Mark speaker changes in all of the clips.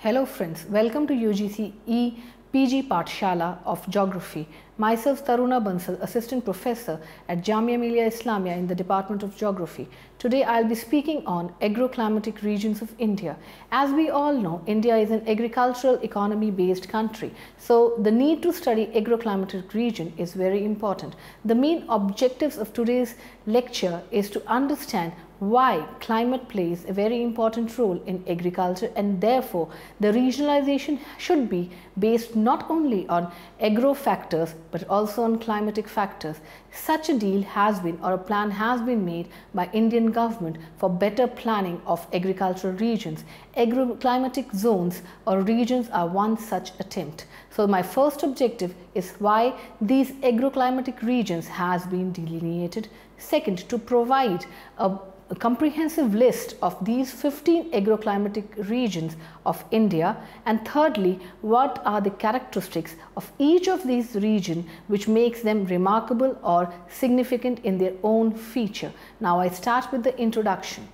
Speaker 1: Hello friends, welcome to UGC E PG Pathshala of Geography. Myself Taruna Bansal, Assistant Professor at Jamia Millia Islamia in the Department of Geography. Today I'll be speaking on agroclimatic regions of India. As we all know, India is an agricultural economy based country. So the need to study agroclimatic region is very important. The main objectives of today's lecture is to understand why climate plays a very important role in agriculture and therefore the regionalization should be based not only on agro factors but also on climatic factors. Such a deal has been or a plan has been made by Indian government for better planning of agricultural regions. Agroclimatic zones or regions are one such attempt. So my first objective is why these agroclimatic regions has been delineated. Second, to provide a a comprehensive list of these 15 agroclimatic regions of India and thirdly what are the characteristics of each of these regions which makes them remarkable or significant in their own feature. Now I start with the introduction.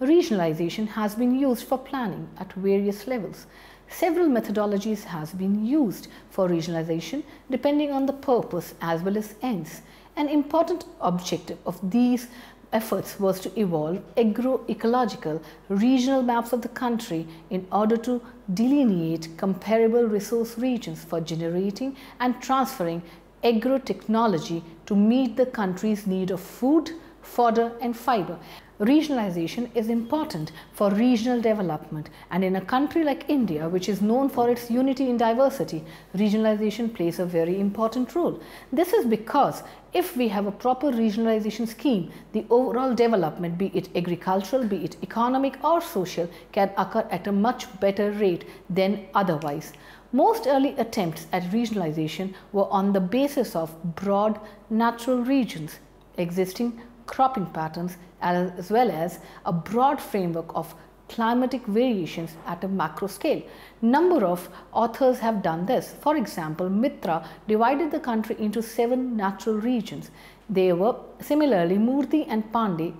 Speaker 1: Regionalization has been used for planning at various levels. Several methodologies has been used for regionalization depending on the purpose as well as ends. An important objective of these efforts was to evolve agroecological regional maps of the country in order to delineate comparable resource regions for generating and transferring agro-technology to meet the country's need of food, fodder and fiber. Regionalization is important for regional development and in a country like India which is known for its unity in diversity, regionalization plays a very important role. This is because if we have a proper regionalization scheme, the overall development be it agricultural, be it economic or social can occur at a much better rate than otherwise. Most early attempts at regionalization were on the basis of broad natural regions existing cropping patterns as well as a broad framework of climatic variations at a macro scale. Number of authors have done this. For example, Mitra divided the country into seven natural regions. They were similarly Murthy and Pandey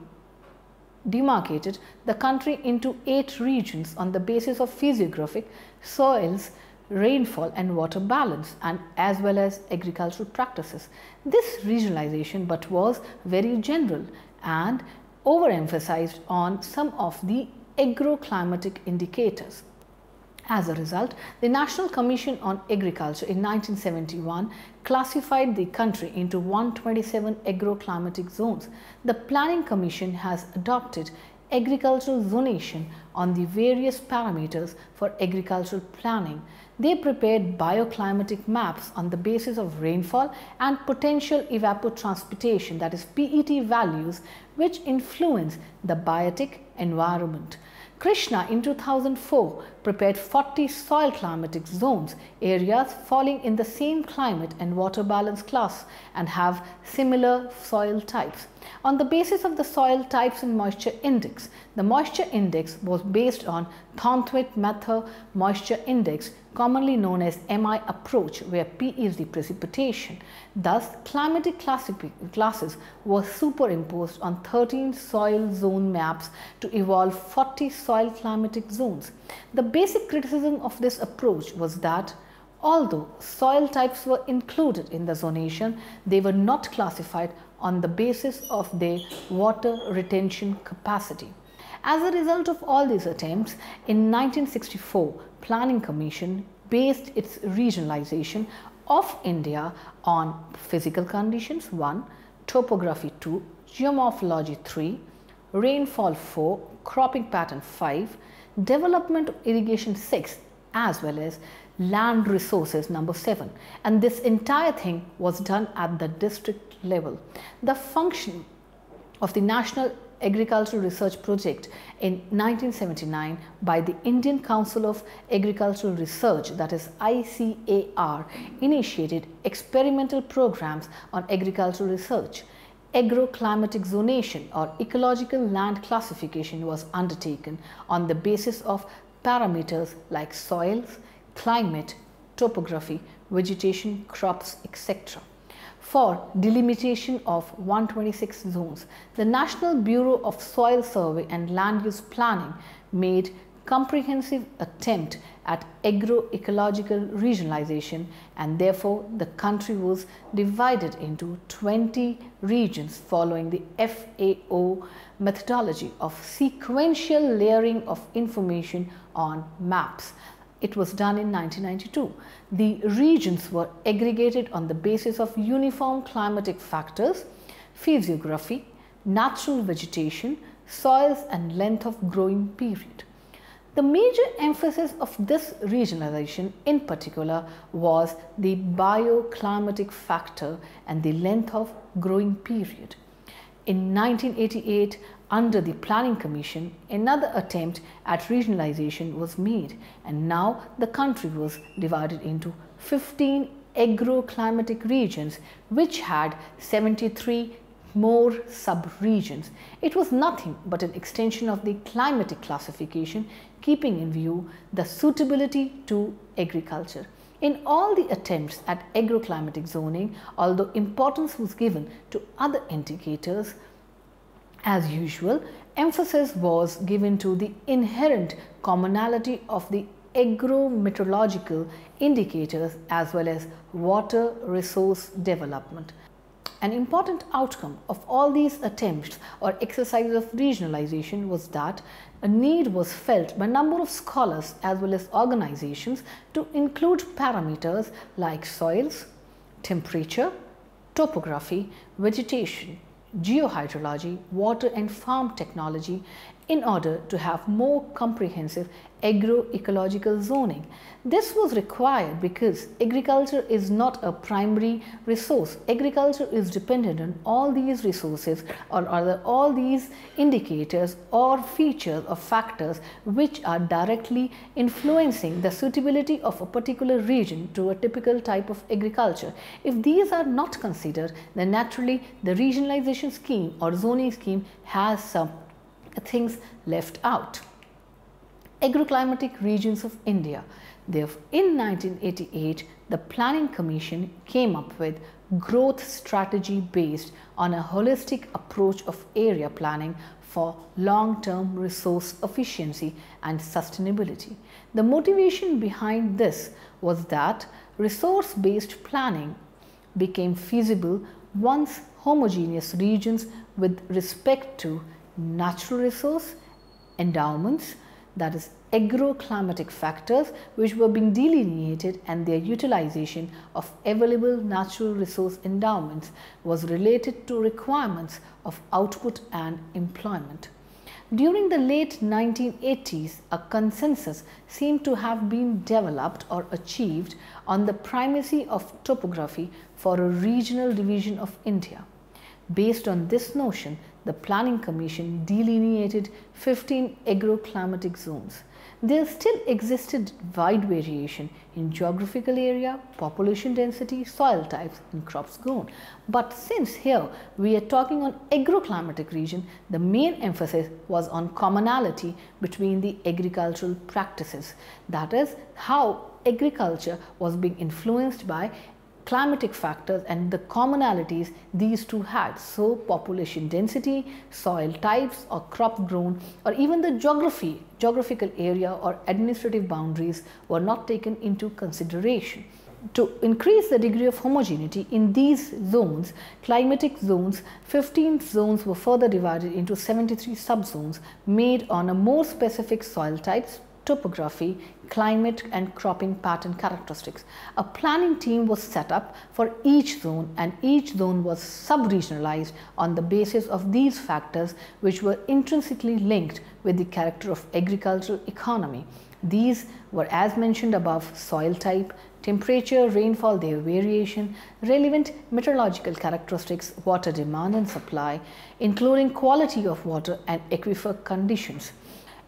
Speaker 1: demarcated the country into eight regions on the basis of physiographic, soils, rainfall and water balance and as well as agricultural practices. This regionalization but was very general and overemphasized on some of the agroclimatic indicators. As a result, the National Commission on Agriculture in 1971 classified the country into 127 agroclimatic zones. The Planning Commission has adopted agricultural zonation on the various parameters for agricultural planning. They prepared bioclimatic maps on the basis of rainfall and potential evapotranspiration that is PET values which influence the biotic environment. Krishna in 2004 prepared 40 soil climatic zones, areas falling in the same climate and water balance class and have similar soil types. On the basis of the soil types and moisture index, the moisture index was based on Thornthwaite-Mather moisture index commonly known as MI approach where P is the precipitation. Thus, climatic classes were superimposed on 13 soil zone maps to evolve 40 soil climatic zones. The basic criticism of this approach was that although soil types were included in the zonation, they were not classified on the basis of their water retention capacity. As a result of all these attempts, in 1964, Planning Commission based its regionalization of India on physical conditions 1, topography 2, geomorphology 3, rainfall 4, cropping pattern 5, development of irrigation 6 as well as land resources number 7 and this entire thing was done at the district level. The function of the National Agricultural Research Project in 1979 by the Indian Council of Agricultural Research that is ICAR initiated experimental programs on agricultural research. Agroclimatic zonation or ecological land classification was undertaken on the basis of parameters like soils, climate, topography, vegetation, crops, etc. For delimitation of 126 zones, the National Bureau of Soil Survey and Land Use Planning made comprehensive attempt at agroecological regionalization and therefore the country was divided into 20 regions following the FAO methodology of sequential layering of information on maps. It was done in 1992. The regions were aggregated on the basis of uniform climatic factors, physiography, natural vegetation, soils and length of growing period. The major emphasis of this regionalization in particular was the bioclimatic factor and the length of growing period. In 1988, under the Planning Commission, another attempt at regionalization was made and now the country was divided into 15 agroclimatic regions which had 73 more sub-regions. It was nothing but an extension of the climatic classification keeping in view the suitability to agriculture. In all the attempts at agroclimatic zoning, although importance was given to other indicators, as usual, emphasis was given to the inherent commonality of the agrometeorological indicators as well as water resource development. An important outcome of all these attempts or exercises of regionalization was that a need was felt by a number of scholars as well as organizations to include parameters like soils, temperature, topography, vegetation, geohydrology, water and farm technology in order to have more comprehensive agroecological zoning. This was required because agriculture is not a primary resource. Agriculture is dependent on all these resources or rather all these indicators or features or factors which are directly influencing the suitability of a particular region to a typical type of agriculture. If these are not considered, then naturally the regionalization scheme or zoning scheme has some things left out. Agroclimatic regions of India. Therefore, in 1988, the Planning Commission came up with growth strategy based on a holistic approach of area planning for long-term resource efficiency and sustainability. The motivation behind this was that resource-based planning became feasible once homogeneous regions with respect to natural resource endowments that is agroclimatic factors which were being delineated and their utilization of available natural resource endowments was related to requirements of output and employment. During the late 1980s, a consensus seemed to have been developed or achieved on the primacy of topography for a regional division of India. Based on this notion, the Planning Commission delineated 15 agroclimatic zones. There still existed wide variation in geographical area, population density, soil types and crops grown. But since here we are talking on agroclimatic region, the main emphasis was on commonality between the agricultural practices. That is how agriculture was being influenced by climatic factors and the commonalities these two had. So, population density, soil types or crop grown or even the geography, geographical area or administrative boundaries were not taken into consideration. To increase the degree of homogeneity in these zones, climatic zones, 15 zones were further divided into 73 subzones made on a more specific soil types, topography, climate and cropping pattern characteristics. A planning team was set up for each zone and each zone was sub-regionalized on the basis of these factors which were intrinsically linked with the character of agricultural economy. These were as mentioned above soil type, temperature, rainfall, their variation, relevant meteorological characteristics, water demand and supply, including quality of water and aquifer conditions.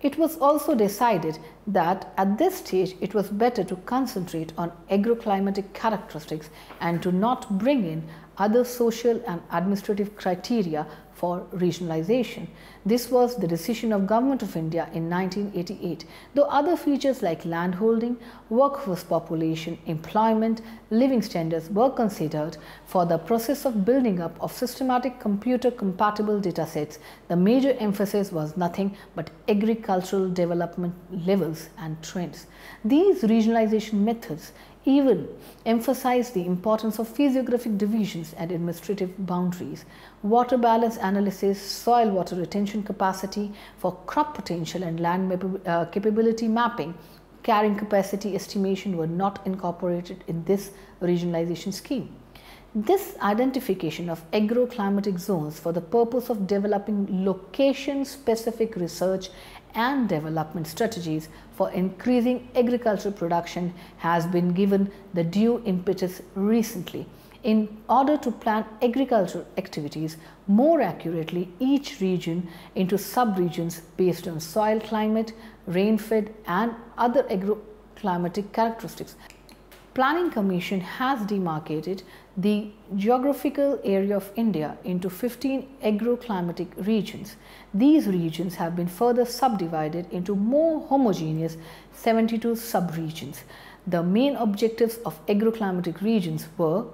Speaker 1: It was also decided that at this stage it was better to concentrate on agroclimatic characteristics and to not bring in other social and administrative criteria for regionalization. This was the decision of Government of India in 1988. Though other features like landholding, workforce population, employment, living standards were considered for the process of building up of systematic computer compatible datasets, the major emphasis was nothing but agricultural development levels and trends. These regionalization methods even emphasize the importance of physiographic divisions and administrative boundaries. Water balance analysis, soil water retention capacity for crop potential and land map uh, capability mapping, carrying capacity estimation were not incorporated in this regionalization scheme. This identification of agroclimatic zones for the purpose of developing location specific research and development strategies for increasing agricultural production has been given the due impetus recently. In order to plan agricultural activities more accurately, each region into subregions based on soil climate, rainfed and other agroclimatic characteristics. Planning Commission has demarcated the geographical area of India into 15 agroclimatic regions. These regions have been further subdivided into more homogeneous 72 subregions. The main objectives of agroclimatic regions were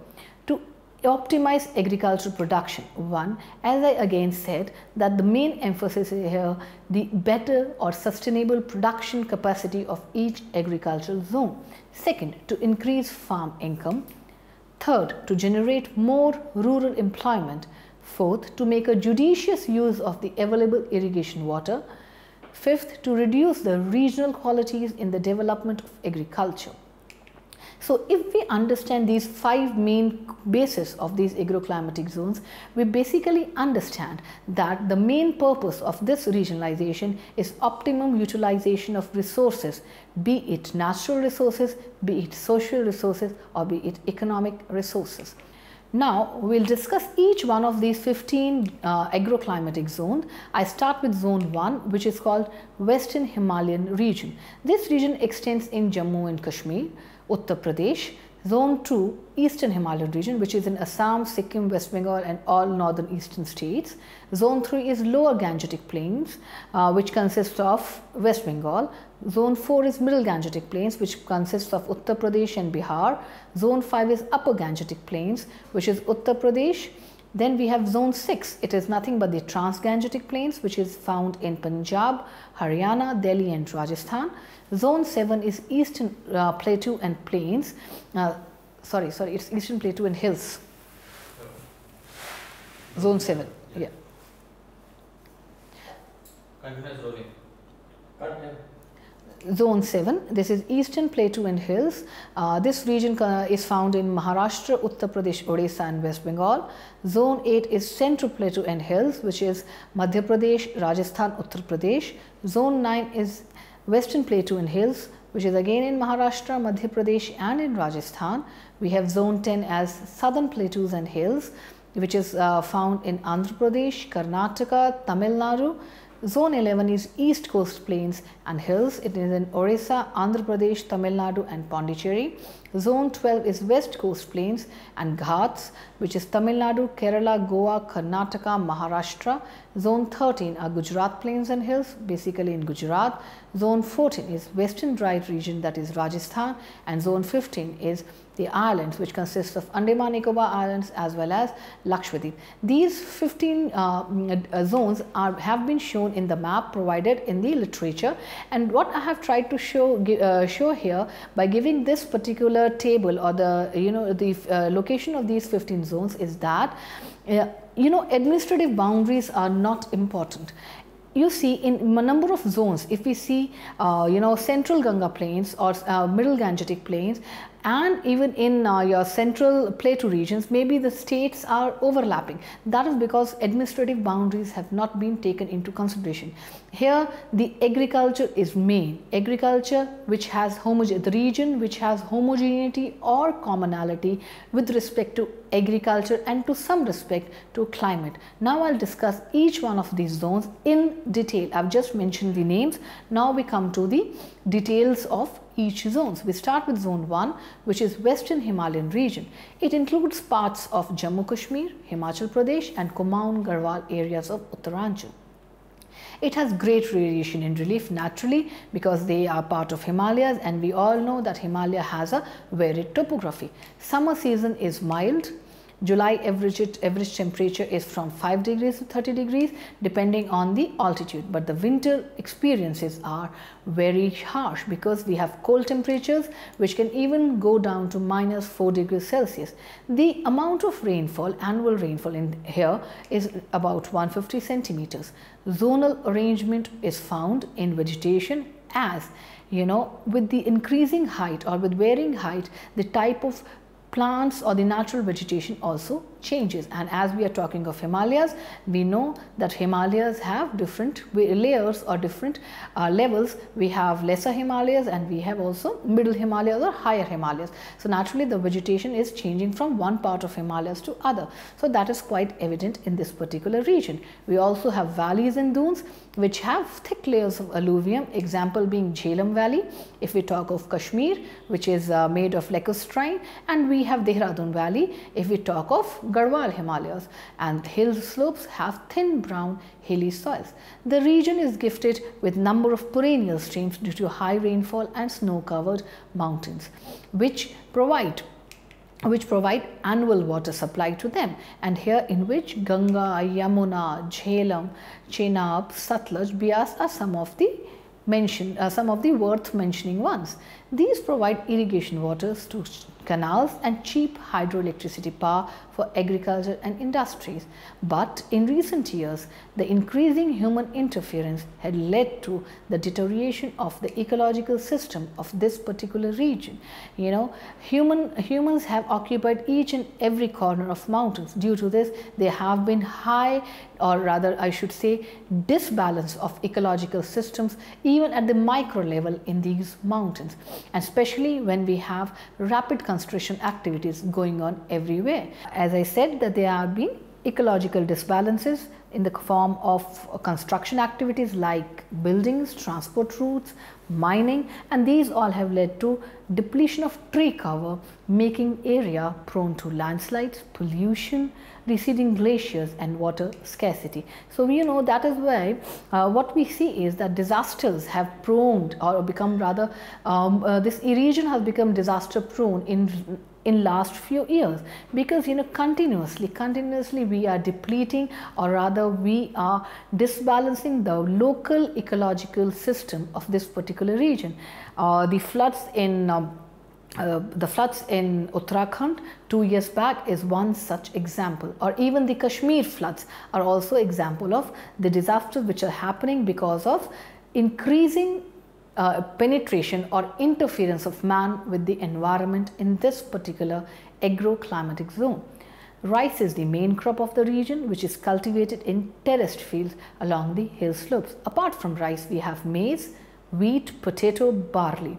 Speaker 1: optimize agricultural production. One, as I again said that the main emphasis is here the better or sustainable production capacity of each agricultural zone. Second, to increase farm income. Third, to generate more rural employment. Fourth, to make a judicious use of the available irrigation water. Fifth, to reduce the regional qualities in the development of agriculture. So if we understand these five main bases of these agroclimatic zones, we basically understand that the main purpose of this regionalization is optimum utilization of resources, be it natural resources, be it social resources or be it economic resources. Now, we will discuss each one of these 15 uh, agroclimatic zones. I start with zone 1 which is called Western Himalayan region. This region extends in Jammu and Kashmir. Uttar Pradesh. Zone 2, Eastern Himalayan region which is in Assam, Sikkim, West Bengal and all northern eastern states. Zone 3 is Lower Gangetic Plains uh, which consists of West Bengal. Zone 4 is Middle Gangetic Plains which consists of Uttar Pradesh and Bihar. Zone 5 is Upper Gangetic Plains which is Uttar Pradesh. Then we have zone 6. It is nothing but the Transgangetic Plains which is found in Punjab, Haryana, Delhi and Rajasthan. Zone 7 is eastern uh, plateau and plains. Uh, sorry, sorry, it's eastern plateau and hills. Zone 7, yeah. Zone 7, this is eastern plateau and hills. Uh, this region is found in Maharashtra, Uttar Pradesh, Odisha and West Bengal. Zone 8 is central plateau and hills which is Madhya Pradesh, Rajasthan, Uttar Pradesh. Zone 9 is Western Plateau and Hills which is again in Maharashtra, Madhya Pradesh and in Rajasthan. We have zone 10 as Southern Plateaus and Hills which is uh, found in Andhra Pradesh, Karnataka, Tamil Nadu. Zone 11 is East Coast Plains and Hills. It is in Orissa, Andhra Pradesh, Tamil Nadu and Pondicherry. Zone 12 is West Coast Plains and Ghats which is Tamil Nadu, Kerala, Goa, Karnataka, Maharashtra. Zone 13 are Gujarat Plains and Hills basically in Gujarat. Zone 14 is Western Dry region that is Rajasthan and Zone 15 is the islands which consists of Andaman Nicobar Islands as well as Lakshadweep. These 15 uh, mm, uh, zones are have been shown in the map provided in the literature and what I have tried to show uh, show here by giving this particular table or the you know the uh, location of these 15 zones is that uh, you know administrative boundaries are not important you see in a number of zones if we see uh, you know central Ganga plains or uh, middle Gangetic plains and even in uh, your central plateau regions maybe the states are overlapping that is because administrative boundaries have not been taken into consideration here the agriculture is main agriculture which has the region which has homogeneity or commonality with respect to agriculture and to some respect to climate. Now I'll discuss each one of these zones in detail. I've just mentioned the names. Now we come to the details of each zones. We start with zone 1 which is western Himalayan region. It includes parts of Jammu Kashmir, Himachal Pradesh and Kumaon Garhwal areas of Uttaranchal. It has great variation in relief naturally because they are part of Himalayas and we all know that Himalaya has a varied topography. Summer season is mild July average, average temperature is from 5 degrees to 30 degrees depending on the altitude but the winter experiences are very harsh because we have cold temperatures which can even go down to minus 4 degrees Celsius. The amount of rainfall, annual rainfall in here is about 150 centimeters. Zonal arrangement is found in vegetation as you know with the increasing height or with varying height the type of plants or the natural vegetation also changes. And as we are talking of Himalayas we know that Himalayas have different layers or different uh, levels. We have lesser Himalayas and we have also middle Himalayas or higher Himalayas. So naturally the vegetation is changing from one part of Himalayas to other. So that is quite evident in this particular region. We also have valleys and duns which have thick layers of alluvium example being Jhelum Valley if we talk of Kashmir which is uh, made of lacustrine and we have Dehradun Valley if we talk of Garhwal Himalayas and hill slopes have thin brown hilly soils. The region is gifted with number of perennial streams due to high rainfall and snow covered mountains which provide which provide annual water supply to them and here in which Ganga, Yamuna, Jhelum, Chenab, Satluj, Beas are some of the mentioned uh, some of the worth mentioning ones. These provide irrigation waters to canals and cheap hydroelectricity power for agriculture and industries. But in recent years, the increasing human interference had led to the deterioration of the ecological system of this particular region. You know, human humans have occupied each and every corner of mountains. Due to this, there have been high or rather I should say disbalance of ecological systems even at the micro level in these mountains especially when we have rapid construction activities going on everywhere. As I said that there have been ecological disbalances in the form of construction activities like buildings, transport routes, mining and these all have led to depletion of tree cover making area prone to landslides, pollution, receding glaciers and water scarcity. So, you know that is why uh, what we see is that disasters have prone or become rather um, uh, this region has become disaster prone in in last few years because you know continuously continuously we are depleting or rather we are disbalancing the local ecological system of this particular region uh, the floods in um, uh, the floods in Uttarakhand two years back is one such example or even the Kashmir floods are also example of the disasters which are happening because of increasing uh, penetration or interference of man with the environment in this particular agroclimatic zone. Rice is the main crop of the region which is cultivated in terraced fields along the hill slopes. Apart from rice, we have maize, wheat, potato, barley.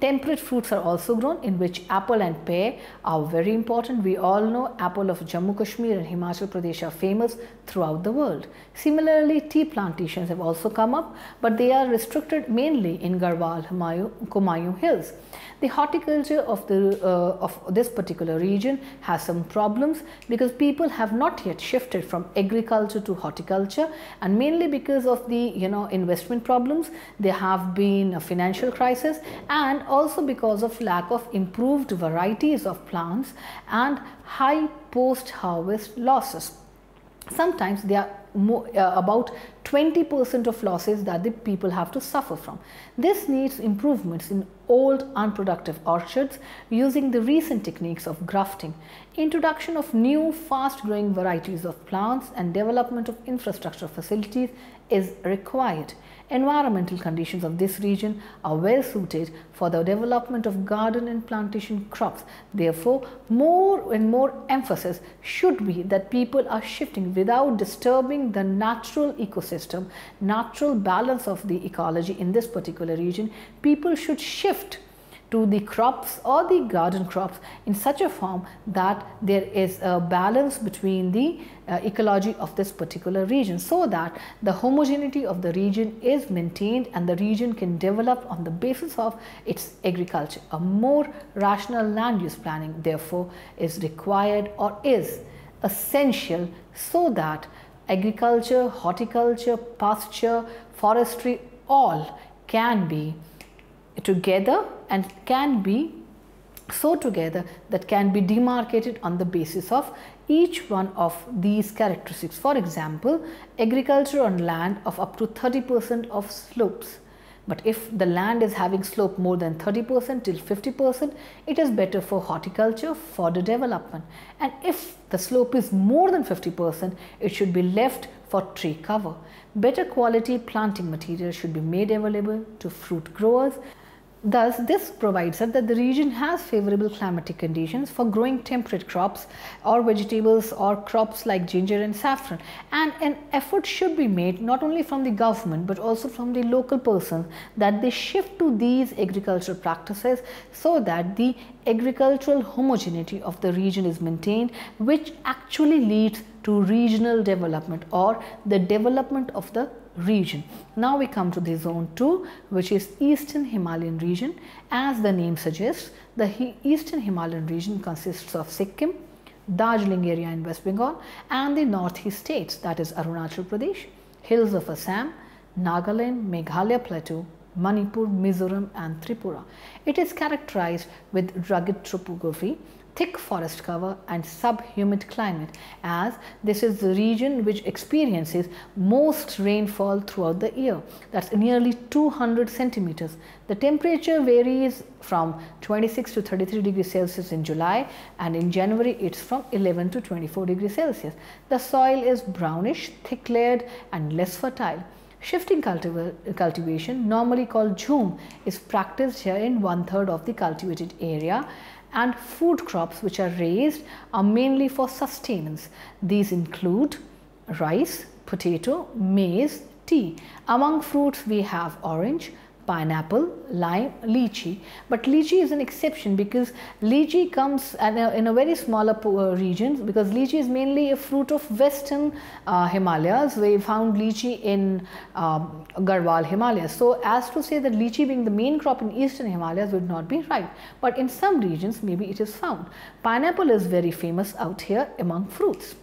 Speaker 1: Temperate fruits are also grown in which apple and pear are very important. We all know apple of Jammu Kashmir and Himachal Pradesh are famous throughout the world. Similarly, tea plantations have also come up but they are restricted mainly in Garhwal, Kumaon Hills. The horticulture of, the, uh, of this particular region has some problems because people have not yet shifted from agriculture to horticulture and mainly because of the you know investment problems there have been a financial crisis and also because of lack of improved varieties of plants and high post harvest losses sometimes they are more, uh, about 20% of losses that the people have to suffer from. This needs improvements in old unproductive orchards using the recent techniques of grafting, introduction of new fast growing varieties of plants and development of infrastructure facilities is required. Environmental conditions of this region are well suited for the development of garden and plantation crops. Therefore, more and more emphasis should be that people are shifting without disturbing the natural ecosystem, natural balance of the ecology in this particular region. People should shift to the crops or the garden crops in such a form that there is a balance between the uh, ecology of this particular region so that the homogeneity of the region is maintained and the region can develop on the basis of its agriculture. A more rational land use planning therefore is required or is essential so that agriculture, horticulture, pasture, forestry all can be together and can be so together that can be demarcated on the basis of each one of these characteristics. For example, agriculture on land of up to 30% of slopes. But if the land is having slope more than 30% till 50%, it is better for horticulture for the development. And if the slope is more than 50%, it should be left for tree cover. Better quality planting material should be made available to fruit growers Thus, this provides that the region has favorable climatic conditions for growing temperate crops or vegetables or crops like ginger and saffron. And an effort should be made not only from the government but also from the local persons that they shift to these agricultural practices so that the agricultural homogeneity of the region is maintained which actually leads to regional development or the development of the region. Now we come to the zone 2 which is eastern Himalayan region. As the name suggests, the eastern Himalayan region consists of Sikkim, Darjeeling area in West Bengal and the northeast states that is Arunachal Pradesh, hills of Assam, Nagaland, Meghalaya Plateau, Manipur, Mizoram and Tripura. It is characterized with rugged topography thick forest cover and subhumid climate as this is the region which experiences most rainfall throughout the year. That's nearly 200 centimeters. The temperature varies from 26 to 33 degrees Celsius in July and in January it's from 11 to 24 degrees Celsius. The soil is brownish, thick layered and less fertile. Shifting cultivation, normally called jhum, is practiced here in one third of the cultivated area and food crops which are raised are mainly for sustenance. These include rice, potato, maize, tea. Among fruits we have orange, pineapple, lime, lychee. But lychee is an exception because lychee comes in a, in a very smaller uh, regions because lychee is mainly a fruit of western uh, Himalayas. We found lychee in um, Garhwal Himalayas. So as to say that lychee being the main crop in eastern Himalayas would not be right. But in some regions maybe it is found. Pineapple is very famous out here among fruits.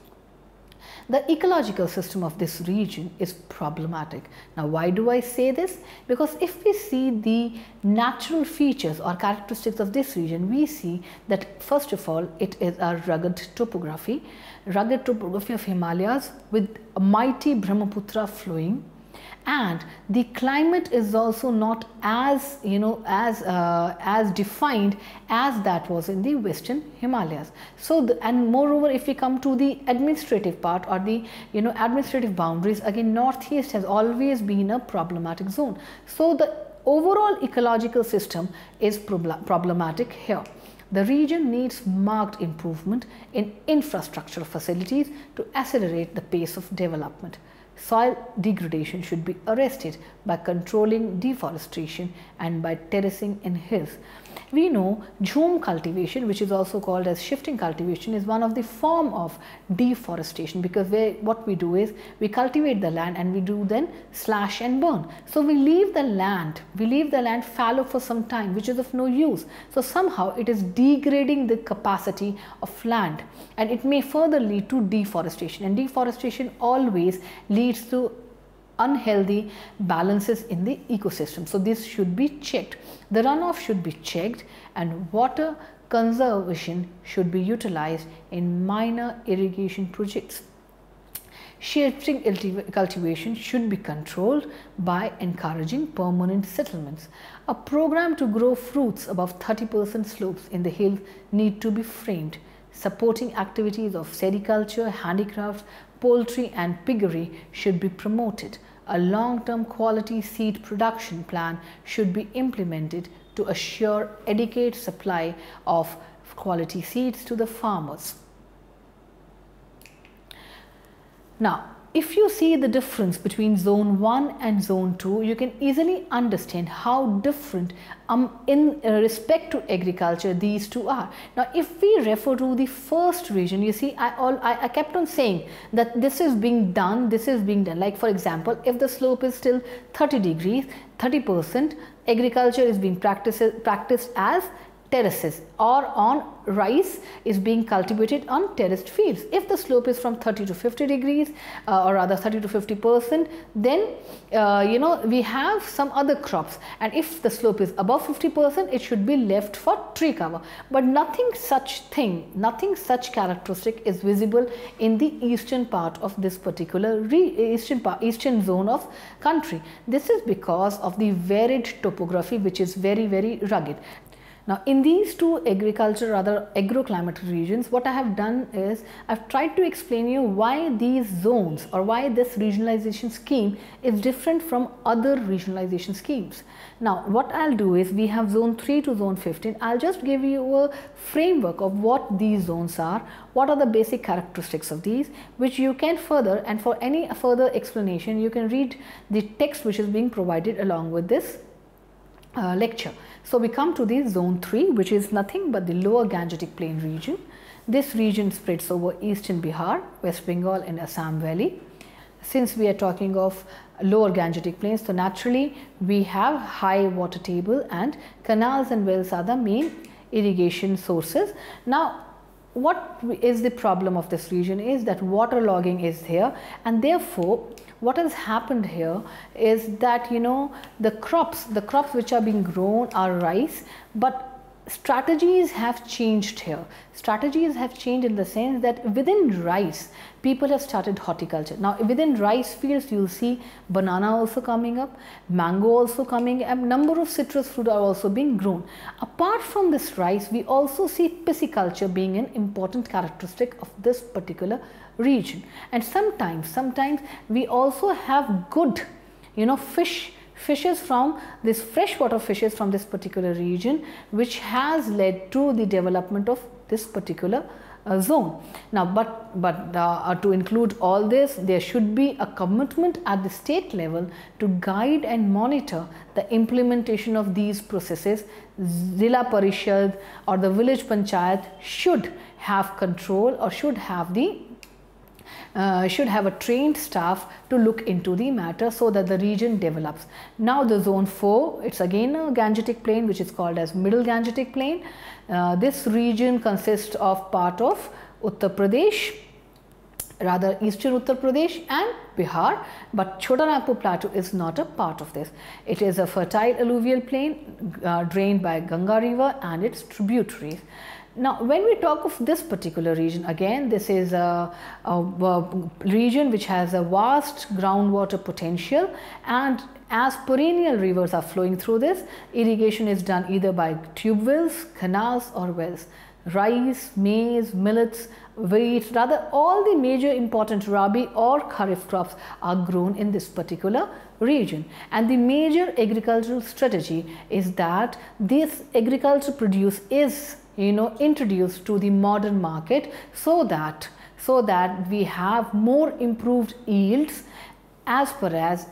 Speaker 1: The ecological system of this region is problematic. Now, why do I say this? Because if we see the natural features or characteristics of this region, we see that first of all, it is a rugged topography, rugged topography of Himalayas with a mighty Brahmaputra flowing and the climate is also not as you know as uh, as defined as that was in the western himalayas. So the, and moreover if we come to the administrative part or the you know administrative boundaries again northeast has always been a problematic zone. So the overall ecological system is problematic here. The region needs marked improvement in infrastructural facilities to accelerate the pace of development. Soil degradation should be arrested by controlling deforestation and by terracing in hills. We know jhum cultivation which is also called as shifting cultivation is one of the form of deforestation because what we do is we cultivate the land and we do then slash and burn. So we leave the land, we leave the land fallow for some time which is of no use. So somehow it is degrading the capacity of land and it may further lead to deforestation and deforestation always leads to unhealthy balances in the ecosystem. So, this should be checked. The runoff should be checked and water conservation should be utilized in minor irrigation projects. shifting cultivation should be controlled by encouraging permanent settlements. A program to grow fruits above 30% slopes in the hills need to be framed. Supporting activities of sericulture, handicrafts, poultry and piggery should be promoted. A long-term quality seed production plan should be implemented to assure adequate supply of quality seeds to the farmers. Now, if you see the difference between zone 1 and zone 2, you can easily understand how different um, in uh, respect to agriculture these two are. Now, if we refer to the first region, you see, I, all, I, I kept on saying that this is being done, this is being done. Like for example, if the slope is still 30 degrees, 30 percent, agriculture is being practiced, practiced as terraces or on rice is being cultivated on terraced fields. If the slope is from 30 to 50 degrees uh, or rather 30 to 50 percent then uh, you know we have some other crops and if the slope is above 50 percent it should be left for tree cover but nothing such thing nothing such characteristic is visible in the eastern part of this particular eastern part, eastern zone of country. This is because of the varied topography which is very very rugged. Now in these two agriculture rather agroclimatic regions what I have done is I've tried to explain you why these zones or why this regionalization scheme is different from other regionalization schemes. Now what I'll do is we have zone 3 to zone 15 I'll just give you a framework of what these zones are what are the basic characteristics of these which you can further and for any further explanation you can read the text which is being provided along with this uh, lecture. So we come to the zone 3 which is nothing but the lower Gangetic plain region. This region spreads over eastern Bihar, West Bengal and Assam Valley. Since we are talking of lower Gangetic plains, so naturally we have high water table and canals and wells are the main irrigation sources. Now what is the problem of this region is that water logging is here and therefore what has happened here is that you know the crops the crops which are being grown are rice but strategies have changed here. Strategies have changed in the sense that within rice people have started horticulture. Now within rice fields you'll see banana also coming up mango also coming up number of citrus fruit are also being grown. Apart from this rice we also see pisciculture being an important characteristic of this particular region. And sometimes sometimes we also have good you know fish fishes from this freshwater fishes from this particular region which has led to the development of this particular uh, zone. Now, but, but uh, to include all this, there should be a commitment at the state level to guide and monitor the implementation of these processes. Zilla Parishad or the village panchayat should have control or should have the uh, should have a trained staff to look into the matter so that the region develops. Now the zone 4, it's again a Gangetic plain which is called as middle Gangetic plain. Uh, this region consists of part of Uttar Pradesh, rather eastern Uttar Pradesh and Bihar but Chota Nagpur plateau is not a part of this. It is a fertile alluvial plain uh, drained by Ganga river and its tributaries. Now, when we talk of this particular region, again, this is a, a, a, region which has a vast groundwater potential and as perennial rivers are flowing through this, irrigation is done either by tube wells, canals or wells. Rice, maize, millets, wheat, rather all the major important rabi or kharif crops are grown in this particular region. And the major agricultural strategy is that this agriculture produce is you know introduced to the modern market so that so that we have more improved yields as far as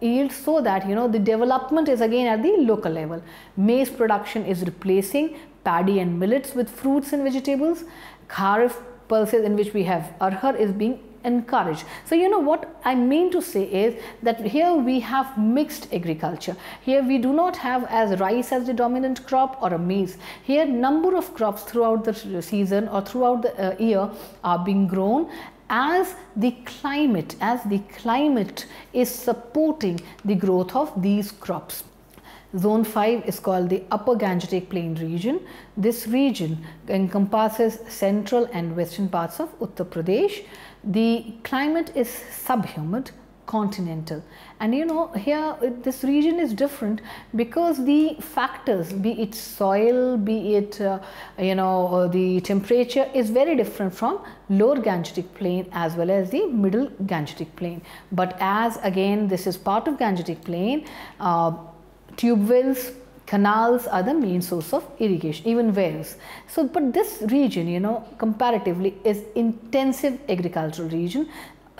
Speaker 1: yields so that you know the development is again at the local level maize production is replacing paddy and millets with fruits and vegetables kharif pulses in which we have arhar is being encouraged. So, you know what I mean to say is that here we have mixed agriculture. Here we do not have as rice as the dominant crop or a maize. Here number of crops throughout the season or throughout the uh, year are being grown as the climate as the climate is supporting the growth of these crops Zone 5 is called the Upper Gangetic Plain region. This region encompasses central and western parts of Uttar Pradesh. The climate is subhumid continental. And you know here this region is different because the factors be it soil be it uh, you know uh, the temperature is very different from lower gangetic plain as well as the middle gangetic plain. But as again this is part of gangetic plain uh, tube wells canals are the main source of irrigation even wells. So but this region you know comparatively is intensive agricultural region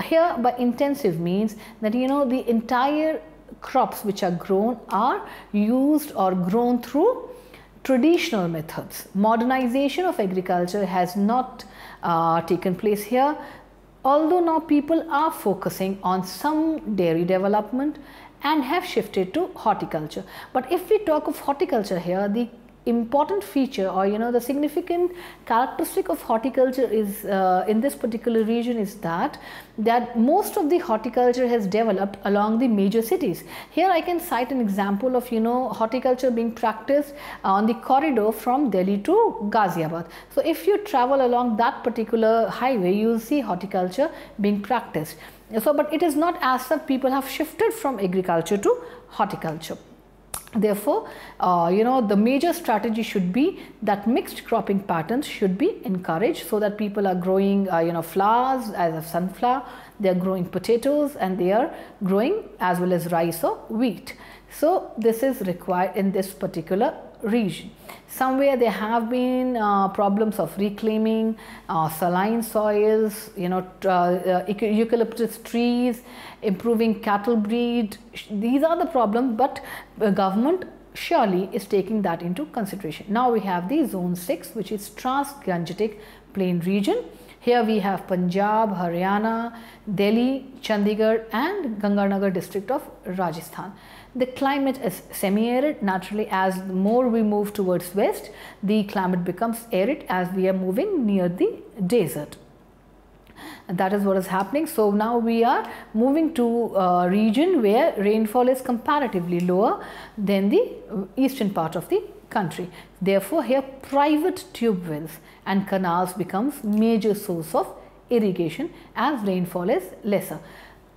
Speaker 1: here by intensive means that you know the entire crops which are grown are used or grown through traditional methods modernization of agriculture has not uh, taken place here although now people are focusing on some dairy development and have shifted to horticulture. But if we talk of horticulture here, the important feature or you know the significant characteristic of horticulture is uh, in this particular region is that that most of the horticulture has developed along the major cities. Here i can cite an example of you know horticulture being practiced on the corridor from delhi to ghaziabad. So if you travel along that particular highway you will see horticulture being practiced. So, but it is not as if people have shifted from agriculture to horticulture. Therefore, uh, you know the major strategy should be that mixed cropping patterns should be encouraged so that people are growing uh, you know flowers as a sunflower, they are growing potatoes and they are growing as well as rice or wheat. So, this is required in this particular region. Somewhere there have been uh, problems of reclaiming uh, saline soils, you know, uh, uh eucalyptus trees, improving cattle breed. These are the problems, but the government surely is taking that into consideration. Now we have the zone 6 which is Trans-Gangetic Plain region. Here we have Punjab, Haryana, Delhi, Chandigarh and Ganganagar district of Rajasthan. The climate is semi-arid. Naturally, as more we move towards west, the climate becomes arid as we are moving near the desert. And that is what is happening. So now we are moving to a region where rainfall is comparatively lower than the eastern part of the country. Therefore, here private tube wells and canals becomes major source of irrigation as rainfall is lesser.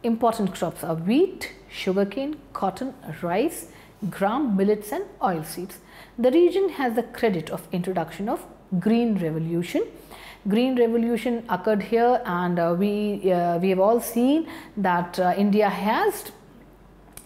Speaker 1: Important crops are wheat, sugarcane, cotton, rice, gram, millets and oilseeds. The region has the credit of introduction of green revolution. Green revolution occurred here and uh, we, uh, we have all seen that uh, India has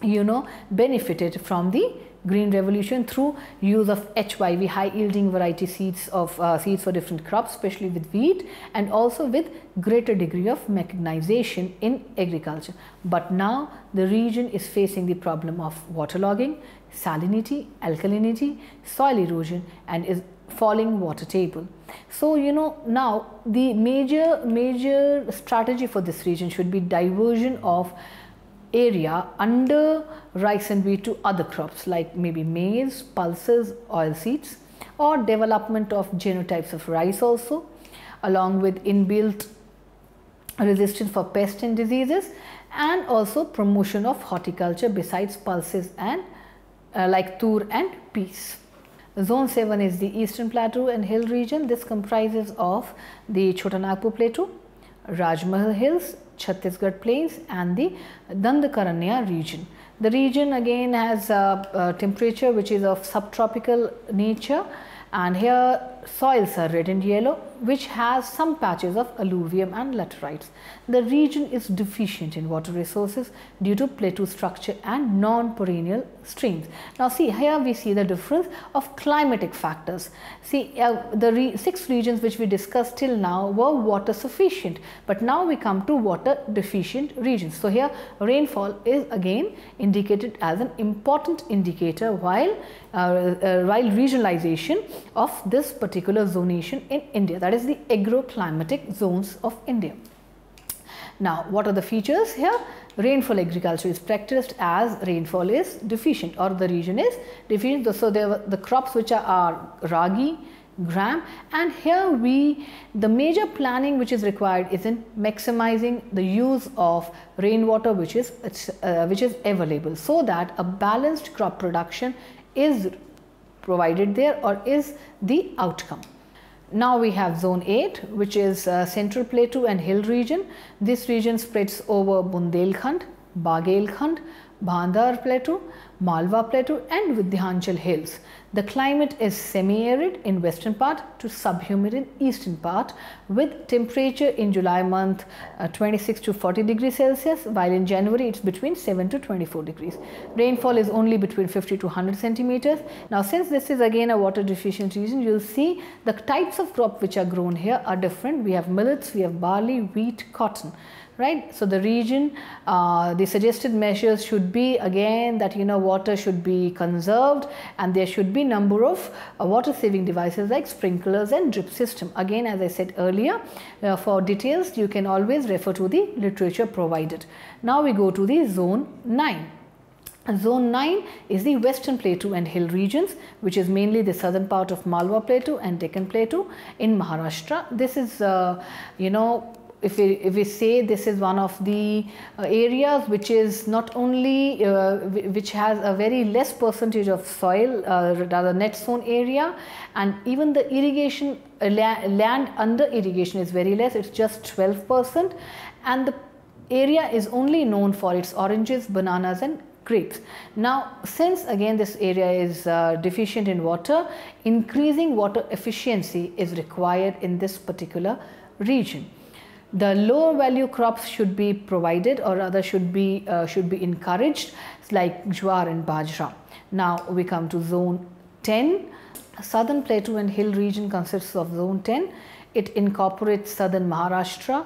Speaker 1: you know benefited from the green revolution through use of HYV high yielding variety seeds of uh, seeds for different crops especially with wheat and also with greater degree of mechanization in agriculture. But now the region is facing the problem of waterlogging, salinity, alkalinity, soil erosion and is falling water table. So, you know now the major major strategy for this region should be diversion of area under rice and wheat to other crops like maybe maize, pulses, oilseeds or development of genotypes of rice also along with inbuilt resistance for pests and diseases and also promotion of horticulture besides pulses and uh, like tur and peas. Zone 7 is the eastern plateau and hill region. This comprises of the Chotanagpur plateau, Rajmahal hills, Chhattisgarh plains and the Dandakaranya region. The region again has a, a temperature which is of subtropical nature and here soils are red and yellow which has some patches of alluvium and laterites. The region is deficient in water resources due to plateau structure and non-perennial streams. Now see here we see the difference of climatic factors. See uh, the re six regions which we discussed till now were water sufficient but now we come to water deficient regions. So here rainfall is again indicated as an important indicator while uh, uh, while regionalization of this particular zonation in India that is the agroclimatic zones of India. Now, what are the features here? Rainfall agriculture is practiced as rainfall is deficient or the region is deficient. So, there the crops which are, are ragi, gram and here we the major planning which is required is in maximizing the use of rainwater which is uh, which is available so that a balanced crop production is provided there or is the outcome. Now we have zone 8 which is uh, central plateau and hill region. This region spreads over Bundelkhand, Baghelkhand, Bhander plateau, Malwa plateau and Vindhyachal hills. The climate is semi-arid in western part to subhumid in eastern part with temperature in July month uh, 26 to 40 degrees Celsius while in January it's between 7 to 24 degrees. Rainfall is only between 50 to 100 centimeters. Now since this is again a water deficient region you'll see the types of crop which are grown here are different. We have millets, we have barley, wheat, cotton right. So, the region, uh, the suggested measures should be again that you know water should be conserved and there should be number of uh, water saving devices like sprinklers and drip system. Again as I said earlier uh, for details you can always refer to the literature provided. Now we go to the zone 9. Zone 9 is the western plateau and hill regions which is mainly the southern part of Malwa plateau and Deccan plateau in Maharashtra. This is uh, you know if we, if we say this is one of the uh, areas which is not only uh, which has a very less percentage of soil uh, rather net sown area and even the irrigation uh, land under irrigation is very less it's just 12 percent and the area is only known for its oranges bananas and grapes. Now, since again this area is uh, deficient in water, increasing water efficiency is required in this particular region the lower value crops should be provided or rather should be uh, should be encouraged like jowar and bajra. Now we come to zone 10 southern plateau and hill region consists of zone 10 it incorporates southern maharashtra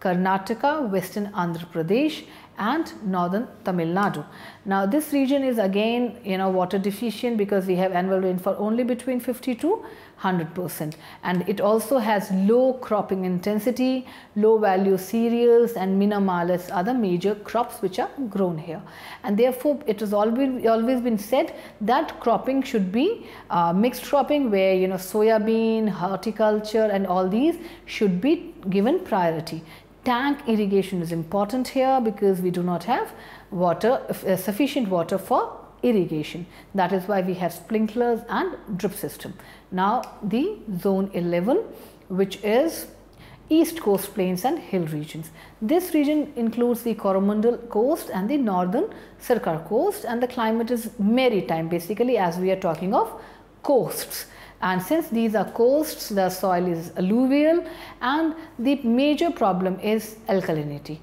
Speaker 1: karnataka western andhra pradesh and northern Tamil Nadu. Now this region is again you know water deficient because we have annual rainfall only between 50 to 100 percent. And it also has low cropping intensity, low value cereals and minor millets are the major crops which are grown here. And therefore it has always, always been said that cropping should be uh, mixed cropping where you know soya bean, horticulture and all these should be given priority tank irrigation is important here because we do not have water uh, sufficient water for irrigation. That is why we have sprinklers and drip system. Now the zone 11 which is east coast plains and hill regions. This region includes the coromandel coast and the northern Sircar coast and the climate is maritime basically as we are talking of coasts and since these are coasts the soil is alluvial and the major problem is alkalinity.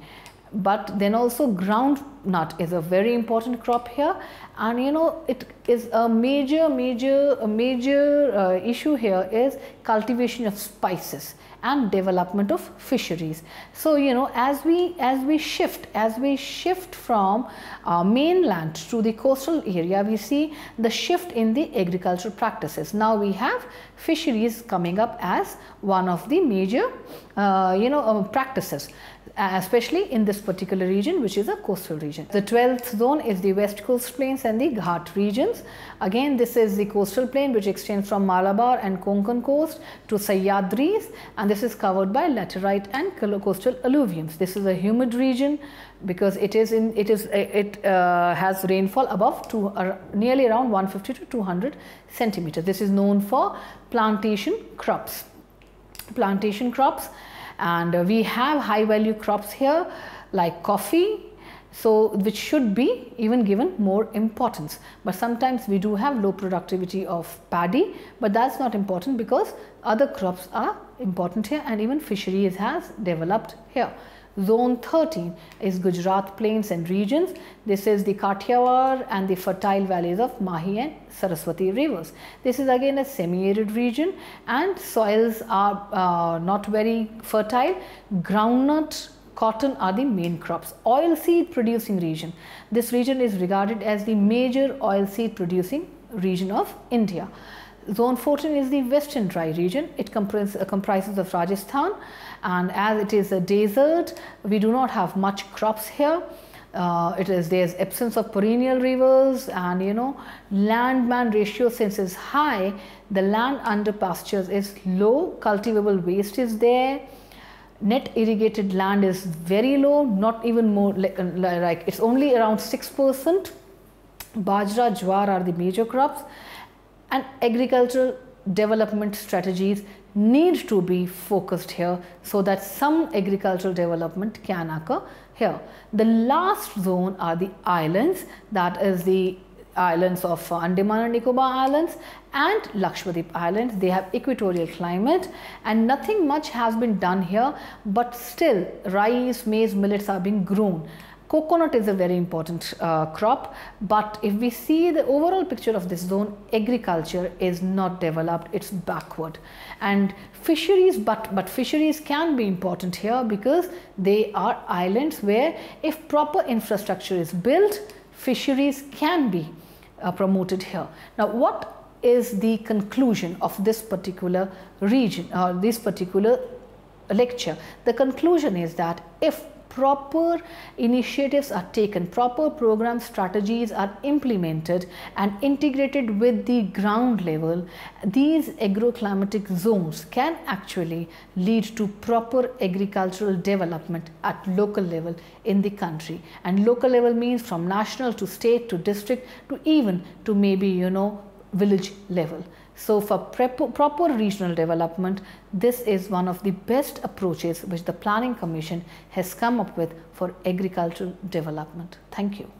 Speaker 1: But then also groundnut is a very important crop here. And you know it is a major major a major uh, issue here is cultivation of spices and development of fisheries. So, you know as we as we shift as we shift from uh, mainland to the coastal area we see the shift in the agricultural practices. Now, we have fisheries coming up as one of the major uh, you know uh, practices especially in this particular region which is a coastal region. The 12th zone is the west coast plains and the Ghat regions. Again this is the coastal plain which extends from Malabar and Konkan coast to Sahyadris and this is covered by laterite and coastal alluviums. This is a humid region because it is in it is it uh, has rainfall above two, uh, nearly around 150 to 200 centimeters. This is known for plantation crops. Plantation crops and uh, we have high value crops here like coffee so which should be even given more importance but sometimes we do have low productivity of paddy but that's not important because other crops are important here and even fisheries has developed here Zone 13 is Gujarat plains and regions. This is the Kathiawar and the fertile valleys of Mahi and Saraswati rivers. This is again a semi-arid region and soils are uh, not very fertile. Groundnut, cotton are the main crops. Oilseed producing region. This region is regarded as the major oilseed producing region of India. Zone 14 is the western dry region. It comprises, uh, comprises of Rajasthan and as it is a desert, we do not have much crops here. Uh, it is there's absence of perennial rivers and you know land man ratio since is high the land under pastures is low cultivable waste is there net irrigated land is very low not even more like, uh, like it's only around 6 percent. Bajra jowar are the major crops. And agricultural development strategies need to be focused here so that some agricultural development can occur here. The last zone are the islands. That is the islands of Andaman and Nicobar Islands and Lakshadweep Islands. They have equatorial climate and nothing much has been done here but still rice, maize, millets are being grown. Coconut is a very important uh, crop but if we see the overall picture of this zone agriculture is not developed it's backward and fisheries but but fisheries can be important here because they are islands where if proper infrastructure is built fisheries can be uh, promoted here. Now what is the conclusion of this particular region or uh, this particular lecture? The conclusion is that if proper initiatives are taken, proper program strategies are implemented and integrated with the ground level, these agroclimatic zones can actually lead to proper agricultural development at local level in the country. And local level means from national to state to district to even to maybe, you know, village level. So for proper regional development, this is one of the best approaches which the Planning Commission has come up with for agricultural development. Thank you.